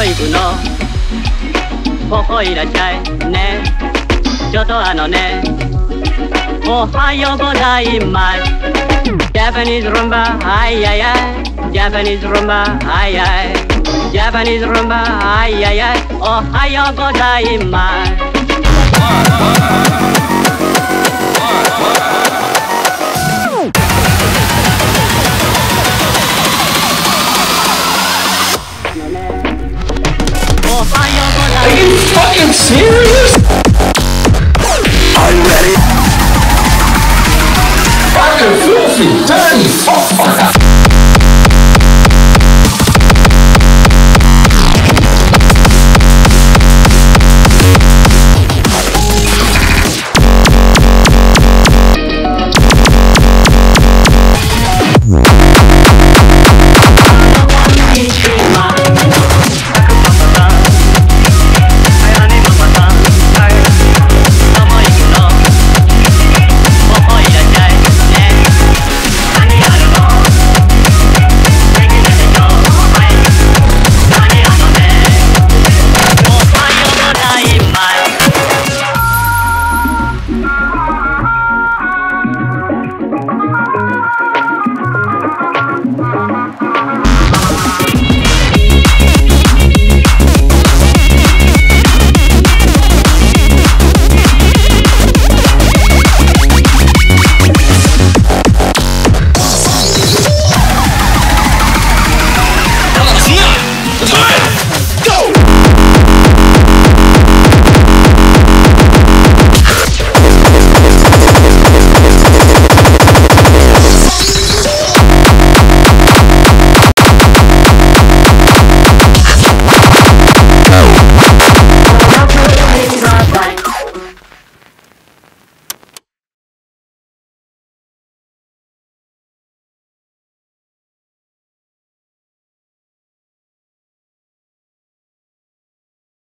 こ行くのここいらっしゃいね。ちょっとあのねおはようございます。ジャパニーズルンバはいややジャパニーズルンバはいやジャパニーズルンバはいややおはようございます。Fucking serious?